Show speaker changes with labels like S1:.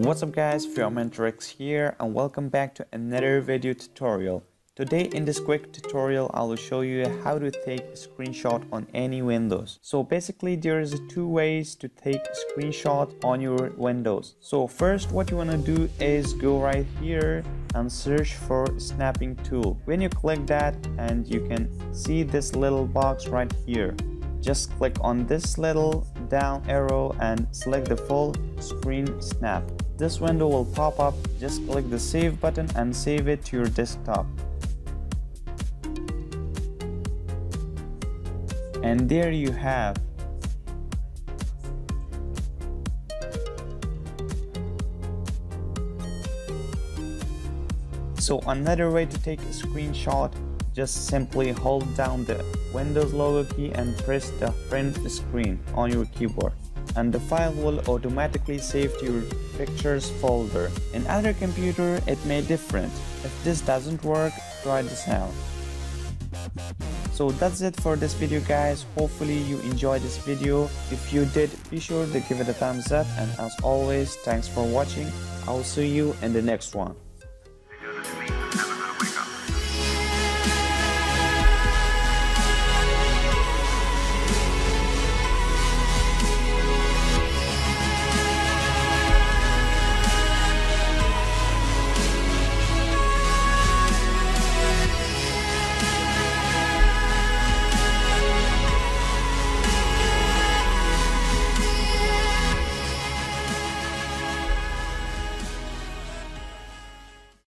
S1: What's up guys, Pheomentrix here and welcome back to another video tutorial. Today in this quick tutorial I will show you how to take a screenshot on any windows. So basically there is two ways to take a screenshot on your windows. So first what you want to do is go right here and search for snipping tool. When you click that and you can see this little box right here just click on this little down arrow and select the full screen snap. This window will pop up, just click the save button and save it to your desktop. And there you have So another way to take a screenshot just simply hold down the Windows logo key and press the print screen on your keyboard and the file will automatically save to your pictures folder. In other computer it may different. If this doesn't work, try this out. So that's it for this video guys, hopefully you enjoyed this video. If you did, be sure to give it a thumbs up and as always, thanks for watching. I'll see you in the next one.